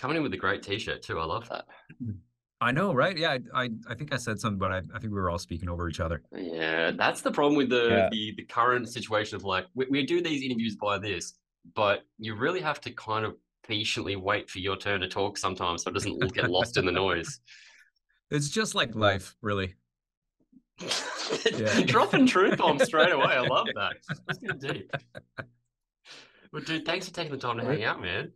Coming in with a great t-shirt too. I love that. Mm-hmm. I know, right? Yeah, I, I, I think I said something, but I, I think we were all speaking over each other. Yeah, that's the problem with the Yeah. the, the current situation of like we, we do these interviews by this, but you really have to kind of patiently wait for your turn to talk sometimes so it doesn't get lost in the noise. It's just like life, really. Dropping truth bombs straight away. I love that. Let's get deep. Well, dude, thanks for taking the time to hang out, man.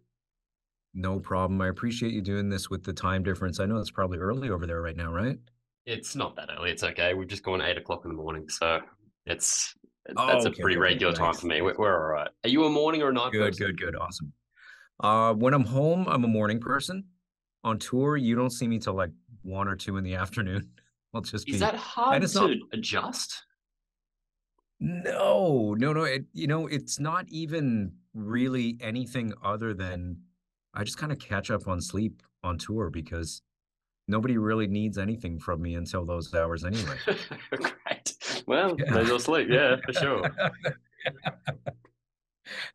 No problem. I appreciate you doing this with the time difference. I know it's probably early over there right now, right? It's not that early. It's okay. We've just gone eight o'clock in the morning, so it's Oh, that's a okay, pretty okay, regular time for me. We're, we're all right. Are you a morning or a night Good, person? good, good. Awesome. Uh, when I'm home, I'm a morning person. On tour, you don't see me till like one or two in the afternoon. I'll just Is be that hard to not- adjust? no, no, no. It you know, it's not even really anything other than I just kind of catch up on sleep on tour because nobody really needs anything from me until those hours anyway. Great. Well, Yeah. as well sleep. Yeah, for sure.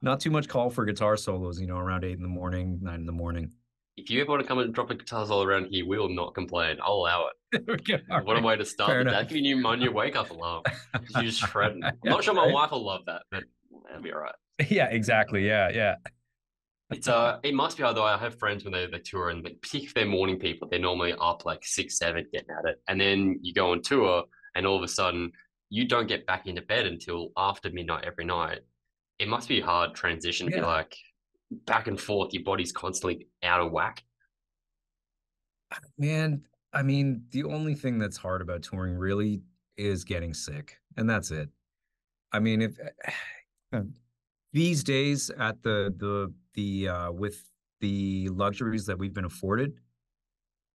Not too much call for guitar solos, you know, around eight in the morning, nine in the morning. If you ever want to come and drop a guitar all around here, we will not complain. I'll allow it. what a way to start fair the day. enough. Giving you mon- your wake up alarm. You just shredding. I'm not sure my wife will love that, but that'll be all right. Yeah, exactly. Yeah, yeah. It's uh, it must be hard though. I have friends when they, they tour and like, particularly if they're morning people, they're normally up like six, seven, getting at it, and then you go on tour, and all of a sudden you don't get back into bed until after midnight every night. It must be a hard transition to be like back and forth. Your body's constantly out of whack. Man, I mean, the only thing that's hard about touring really is getting sick, and that's it. I mean, if these days at the the the uh with the luxuries that we've been afforded,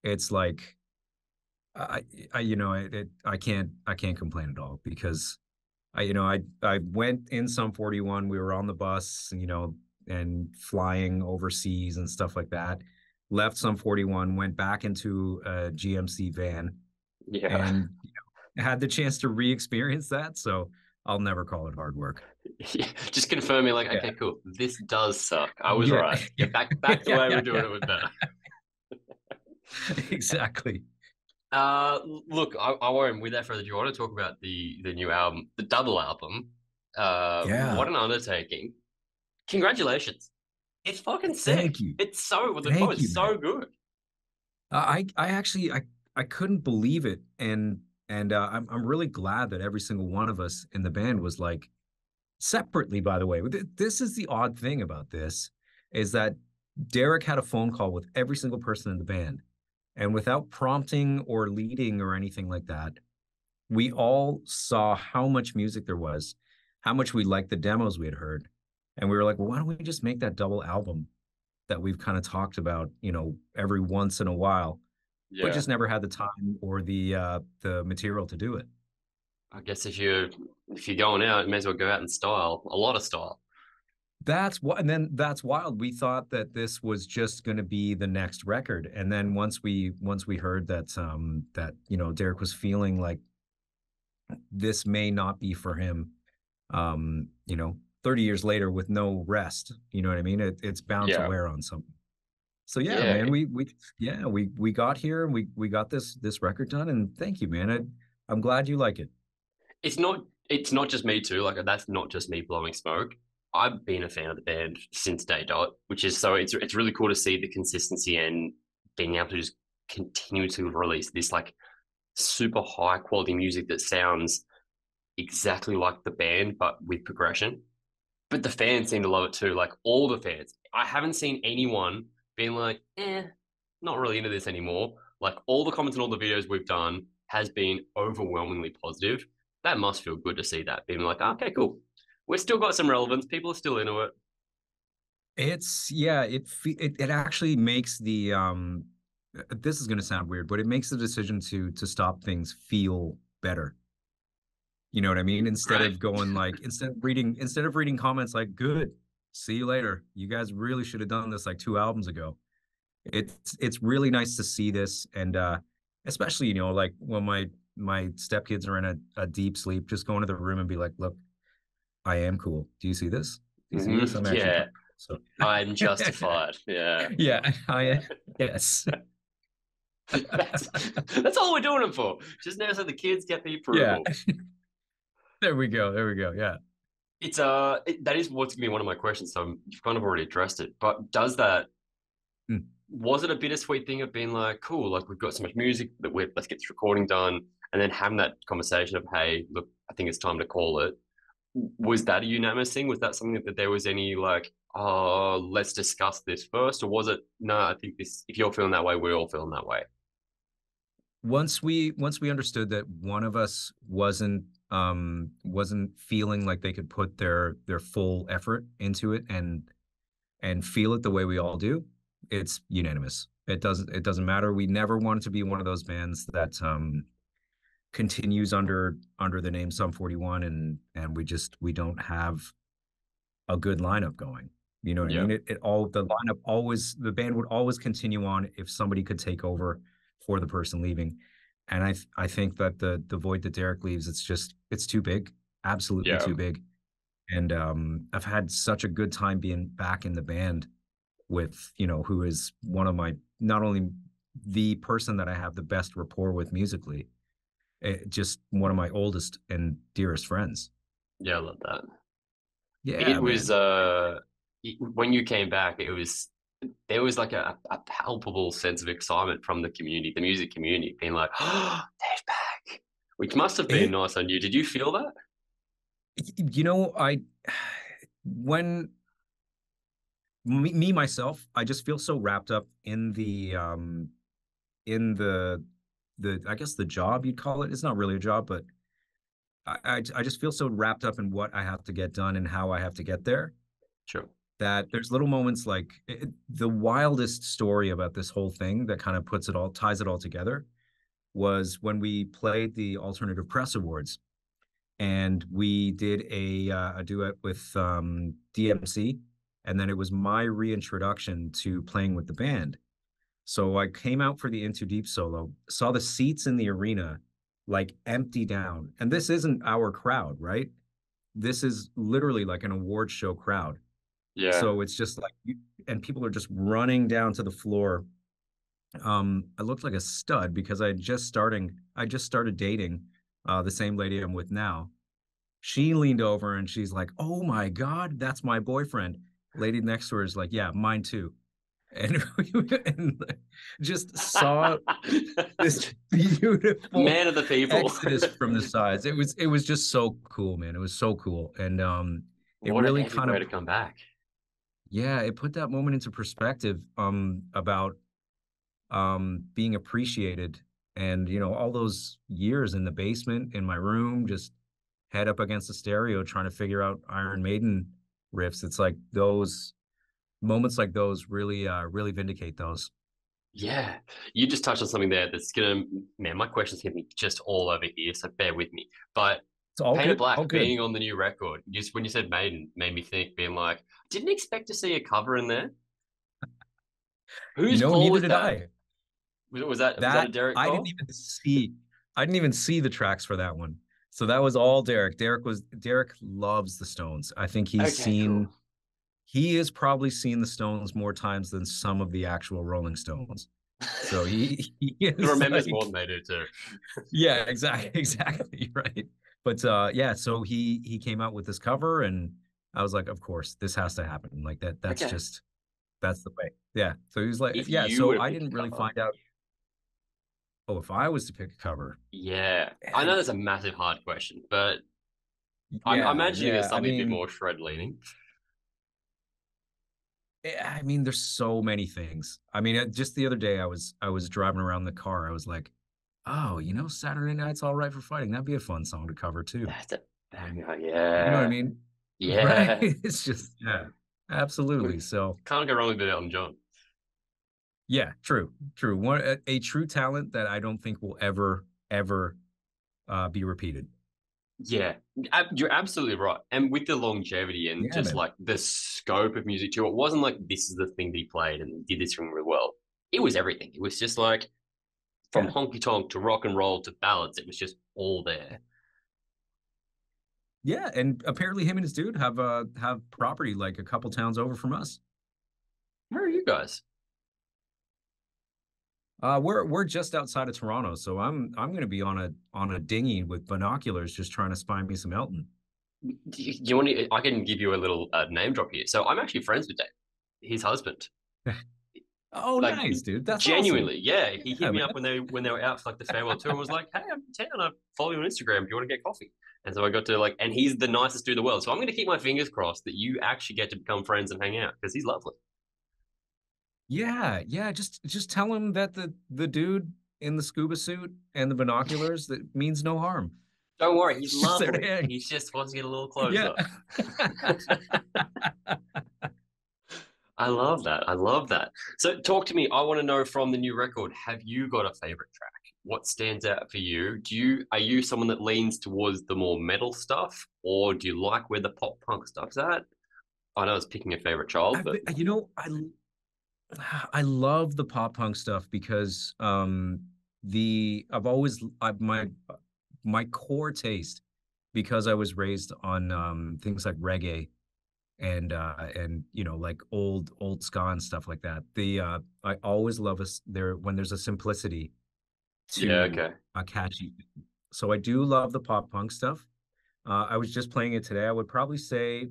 it's like I I you know, I it, I can't I can't complain at all because I you know, I I went in Sum 41, we were on the bus, you know, and flying overseas and stuff like that left Sum 41 went back into a gmc van Yeah. and you know, had the chance to re-experience that so i'll never call it hard work Yeah, just confirming, like, Yeah. okay, cool. This does suck. I was Yeah. right. Get back, back the Yeah, way yeah, we're doing yeah. it was better. exactly Uh, look, I, I won't. Without further ado, I want to talk about the the new album, the double album. Uh, Yeah. what an undertaking! Congratulations! It's fucking sick. thank you It's so the Thank you, is so good. i i actually i i couldn't believe it and and uh, I'm, I'm really glad that every single one of us in the band was like separately by the way. This is the odd thing about this is that derek had a phone call with every single person in the band and without prompting or leading or anything like that we all saw how much music there was how much we liked the demos we had heard and we were like well why don't we just make that double album that we've kind of talked about you know every once in a while Yeah, but just never had the time or the uh the material to do it I guess if you if you're going out, you may as well go out in style, a lot of style. That's what, and then that's wild. We thought that this was just going to be the next record, and then once we once we heard that um that you know Derek was feeling like this may not be for him, um you know, thirty years later with no rest, you know what I mean? It, it's bound Yeah. to wear on something. So yeah, Yeah, man, we we yeah we we got here and we we got this this record done, and thank you, man. I, I'm glad you like it. It's not it's not just me too. Like that's not just me blowing smoke. I've been a fan of the band since day dot, which is so it's it's really cool to see the consistency and being able to just continue to release this like super high quality music that sounds exactly like the band but with progression. But the fans seem to love it too. Like all the fans. I haven't seen anyone being like, eh, not really into this anymore. Like all the comments and all the videos we've done has been overwhelmingly positive. That must feel good to see that. Being like, okay, cool. We've still got some relevance. People are still into it. It's yeah, it it it actually makes the um uh, this is going to sound weird, but it makes the decision to to stop things feel better. You know what I mean? Instead Right. of going like instead of reading instead of reading comments like good, see you later. You guys really should have done this like two albums ago. It's it's really nice to see this and uh especially you know like when my my stepkids are in a, a deep sleep, just go into the room and be like, look, I am cool. Do you see this? Do you see this? Mhm. I'm Yeah. cool." So I'm justified. Yeah. yeah, I yes. that's, that's all we're doing it for. Just now so the kids get the approval. Yeah. there we go. There we go. Yeah. It's uh it, that is what's gonna be one of my questions. So you've kind of already addressed it. But does that Hmm. was it a bittersweet thing of being like, cool, like we've got so much music that we're let's get this recording done, and then having that conversation of, hey, look, I think it's time to call it. Was that a unanimous thing? Was that something that there was any like, oh, let's discuss this first, or was it no? I think this. If you're feeling that way, we're all feeling that way. Once we once we understood that one of us wasn't um wasn't feeling like they could put their their full effort into it and and feel it the way we all do, it's unanimous. It doesn't it doesn't matter. We never wanted to be one of those bands that um continues under under the name Sum 41 and and we just we don't have a good lineup going. You know what Yeah. I mean? It, it all the lineup always the band would always continue on if somebody could take over for the person leaving. And I th- I think that the the void that Derek leaves, it's just it's too big, absolutely Yeah. too big. And um, I've had such a good time being back in the band with you know who is one of my not only the person that I have the best rapport with musically, eh, just one of my oldest and dearest friends. Yeah, I love that. Yeah, it was uh when you came back it was there was like a, a palpable sense of excitement from the community the music community being like oh dave's back which must have been It- nice on you. Did you feel that? You know i when me, me myself i just feel so wrapped up in the um in the the i guess the job you'd call it. It's not really a job but I I just feel so wrapped up in what i have to get done and how i have to get there. Sure that there's little moments like it, the wildest story about this whole thing that kind of puts it all ties it all together was when we played the alternative press awards and we did a uh, a duet with um, DMC and then it was my reintroduction to playing with the band. So I came out for the In Too Deep solo saw the seats in the arena like empty down and this isn't our crowd right? This is literally like an award show crowd yeah so it's just like, you, and people are just running down to the floor. Um, I looked like a stud because I had just starting, I just started dating uh, the same lady I'm with now. She leaned over and she's like, "Oh my God, that's my boyfriend." Lady next to her is like, "Yeah, mine too," and, and just saw this beautiful man of the people exodus from the sides. It was, it was just so cool, man. It was so cool, and um, it what really kind way of to come back yeah, it put that moment into perspective um about um being appreciated and you know all those years in the basement in my room just head up against the stereo trying to figure out Iron Maiden riffs. It's like those moments like those really uh really vindicate those. yeah you just touched on something there that's gonna man my questions hit me just all over here so bear with me but It's all Paint It good. Black all being on the new record, just when you said Maiden, made me think, being like, didn't expect to see a cover in there. Who's no, neither was did that? I. Was, was that was that a That Derek I call? didn't even see. I didn't even see the tracks for that one. So that was all Derek. Derek was Derek loves the Stones. I think he's Okay, seen cool. he has probably seen the Stones more times than some of the actual Rolling Stones. So he, he He remembers like- more than they do too. yeah, exactly, exactly right. But uh, yeah, so he he came out with this cover, and I was like, of course, this has to happen. Like that, that's Okay. just that's the way. Yeah. So he was like, If yeah. So I didn't really find out. Oh, if I was to pick a cover, Yeah, I know that's a massive hard question, but I'm yeah, imagining there's yeah, I something a bit more shred leaning. Eh, I mean, there's so many things. I mean, uh, just the other day, I was I was driving around the car. I was like, oh, you know, Saturday Night's All Right for Fighting. That'd be a fun song to cover too. That's a banger, You yeah. know what I mean? Yeah, Right? It's just yeah, absolutely. So can't go wrong with a bit of Elton John. yeah, true, true. One a, a true talent that I don't think will ever ever uh, be repeated. Yeah, ab- you're absolutely right. And with the longevity and Yeah, just man. like the scope of music too, it wasn't like this is the thing that he played and did this thing really well. It was everything. It was just like from Yeah. honky tonk to rock and roll to ballads. It was just all there. Yeah, and apparently him and his dude have uh have property like a couple towns over from us. Where are you guys? Uh, we're we're just outside of Toronto, so I'm I'm going to be on a on a dinghy with binoculars, just trying to spy me some Elton. Do you, you want to, I can give you a little uh, name drop here. So I'm actually friends with Dave, his husband. Oh, Like, nice, dude. That's Genuinely, yeah. He Yeah, hit me man. up when they when they were out for like the farewell tour and was like, "Hey, I'm in town. I follow you on Instagram. Do you want to get coffee?" And so I got to like, and he's the nicest dude in the world. So I'm going to keep my fingers crossed that you actually get to become friends and hang out because he's lovely. Yeah, yeah. Just just tell him that the the dude in the scuba suit and the binoculars that means no harm. Don't worry, he's lovely. He just wants to get a little closer. Yeah. I love that. I love that. So talk to me. I want to know from the new record, have you got a favorite track? What stands out for you? Do you are you someone that leans towards the more metal stuff or do you like where the pop punk stuff's at? I know it's picking a favorite child, but been- you know, I I love the pop punk stuff because um the I've always I, my my core taste because I was raised on um things like reggae and uh and you know like old old ska and stuff like that. The uh I always love us there when there's a simplicity to yeah, okay. a catchy. So I do love the pop punk stuff. Uh, I was just playing it today. I would probably say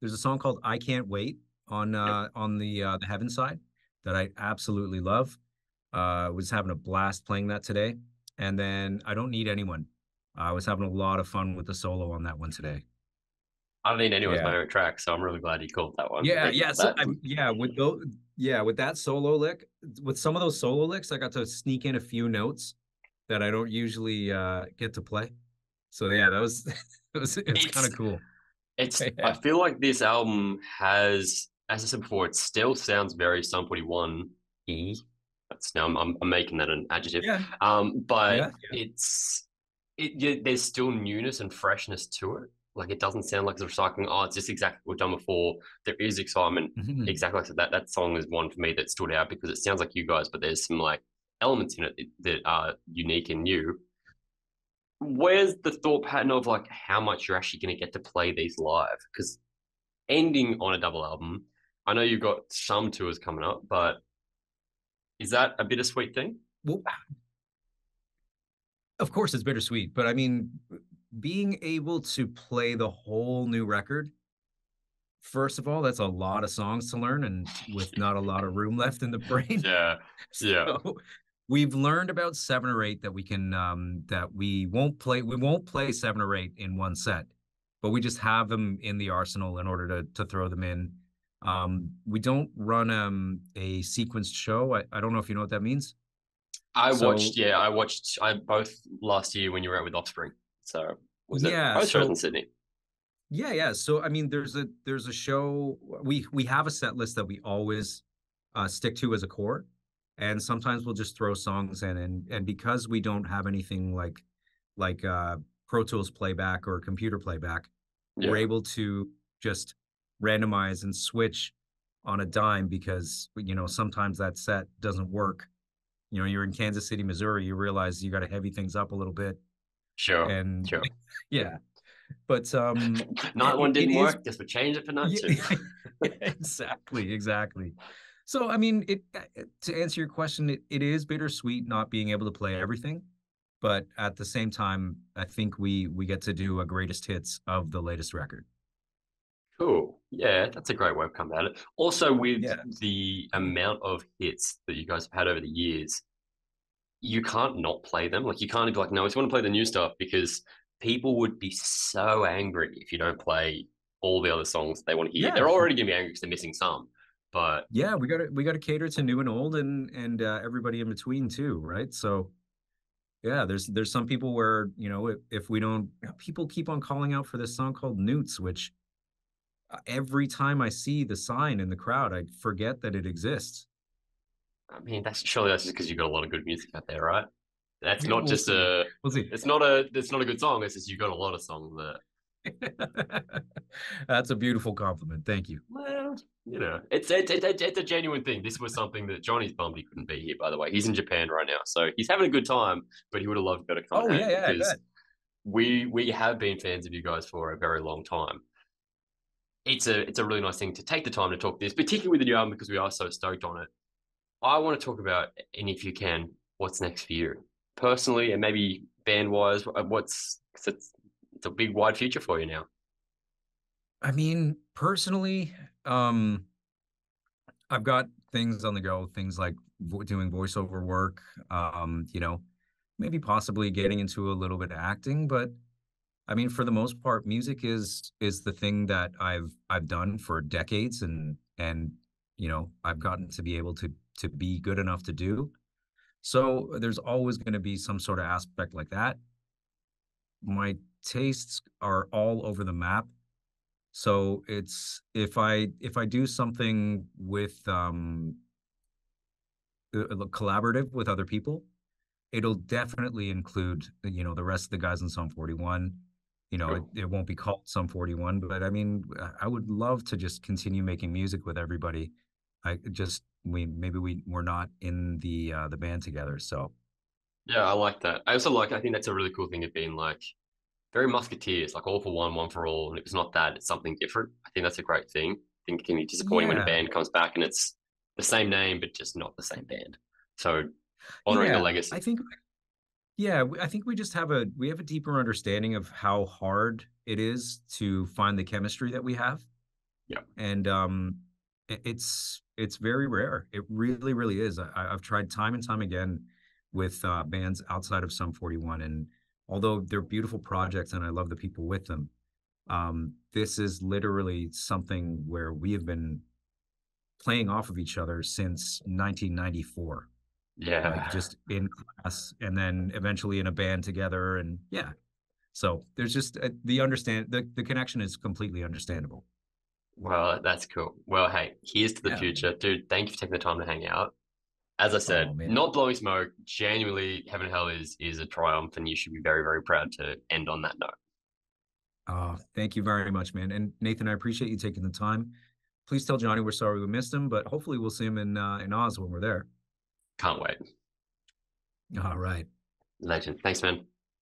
there's a song called "I Can't Wait" on uh, on the uh, the Heaven side that I absolutely love. Uh, was having a blast playing that today, and then I don't need anyone. I was having a lot of fun with the solo on that one today. I don't need anyone's Yeah. favorite track, so I'm really glad you called that one. Yeah, yeah, so. I'm, yeah, with those, yeah, with that solo lick, with some of those solo licks, I got to sneak in a few notes that I don't usually uh get to play. So yeah, that was it was it's kind of cool. It's. I feel like this album has, as I said before, it still sounds very Sum 41 e. That's now I'm, I'm, I'm making that an adjective. Yeah, Um, but Yeah, it's it. Yeah, there's still newness and freshness to it. Like it doesn't sound like it's recycling. Oh, it's just exactly what we've done before. There is excitement. Mhm. Exactly like I that that song is one for me that stood out because it sounds like you guys, but there's some like elements in it that are unique and new. Where's the thought pattern of like how much you're actually going to get to play these live? Because ending on a double album, I know you've got some tours coming up, but is that a bittersweet thing? Well, of course it's bittersweet, but I mean, being able to play the whole new record, first of all, that's a lot of songs to learn, and with not a lot of room left in the brain. Yeah, yeah. So we've learned about seven or eight that we can um that we won't play we won't play seven or eight in one set, but we just have them in the arsenal in order to to throw them in. Um we don't run um a sequenced show. I, I don't know if you know what that means. I So- watched, yeah, I watched I both last year when you were out with Offspring. So was it Yeah, both so- in Sydney? Yeah, yeah. So I mean there's a there's a show we we have a set list that we always uh stick to as a core. And sometimes we'll just throw songs in and and because we don't have anything like like uh Pro Tools playback or computer playback, Yeah. we're able to just randomize and switch on a dime because you know sometimes that set doesn't work. You know, you're in Kansas City, Missouri, you realize you got to heavy things up a little bit Sure. and sure. yeah. But um not it- one didn't is- work. Guess we change it for night two. exactly, exactly. So I mean, it uh, uh, to answer your question, it, it is bittersweet not being able to play everything, but at the same time, I think we we get to do a greatest hits of the latest record. Cool. Yeah, that's a great way of coming at it. Also, with Yeah. the amount of hits that you guys have had over the years, you can't not play them. Like you can't be like, no, I just want to play the new stuff because people would be so angry if you don't play all the other songs they want to hear. Yeah. They're already gonna be angry because they're missing some. But Yeah, we got to we got to cater to new and old and and uh, everybody in between too, right? So yeah, there's there's some people where you know if, if we don't, people keep on calling out for this song called Noots, which uh, every time I see the sign in the crowd, I forget that it exists. I mean, that's surely that's just because you've got a lot of good music out there, right? That's not we'll just see. a. We'll see. It's not a. It's not a good song. It's just you've got a lot of songs that. That's a beautiful compliment. Thank you. Well, you know, it's it's it's, it's a genuine thing. This was something that Johnny's bummed he couldn't be here. By the way, he's in Japan right now, so he's having a good time. But he would have loved to go to come. Oh yeah, yeah, we we have been fans of you guys for a very long time. It's a it's a really nice thing to take the time to talk this, particularly with the new album because we are so stoked on it. I want to talk about, and if you can, what's next for you personally, and maybe band wise. What's it's, it's a big wide future for you now. I mean, personally, um, I've got things on the go, things like vo- doing voiceover work, um, you know, maybe possibly getting into a little bit of acting, but I mean, for the most part, music is is the thing that I've I've done for decades and and you know, I've gotten to be able to to be good enough to do. So there's always going to be some sort of aspect like that. My tastes are all over the map. So it's if I if I do something with um uh, uh, collaborative with other people, it'll definitely include you know the rest of the guys in Sum 41. You know, it, Cool. it won't be called Sum 41, but I mean, I would love to just continue making music with everybody. I just we maybe we we're not in the uh the band together, so Yeah, I like that. I also like. I think that's a really cool thing of being like very musketeers, like all for one, one for all. And if it's not that, it's something different. I think that's a great thing. I think it can be disappointing when a band comes back and it's the same name but just not the same band. So honoring the yeah. I think yeah, I think we just have a we have a deeper understanding of how hard it is to find the chemistry that we have. Yeah. and um it's it's very rare. It really really is. I, i've tried time and time again with uh bands outside of Sum 41 and although they're beautiful projects and i love the people with them um this is literally something where we have been playing off of each other since 1994 like Yeah. just in class and then eventually in a band together and yeah. So there's just uh, the understand the, the connection is completely understandable Well, that's cool. Well, hey, here's to the yeah future. Dude, thank you for taking the time to hang out. As I oh said, man not blowing smoke, genuinely, Heaven and Hell is is a triumph, and you should be very, very proud to end on that note. Oh, thank you very much, man. And Nathan, I appreciate you taking the time. Please tell Johnny we're sorry we missed him, but hopefully we'll see him in uh, in Oz when we're there. Can't wait. All right. Legend. Thanks, man.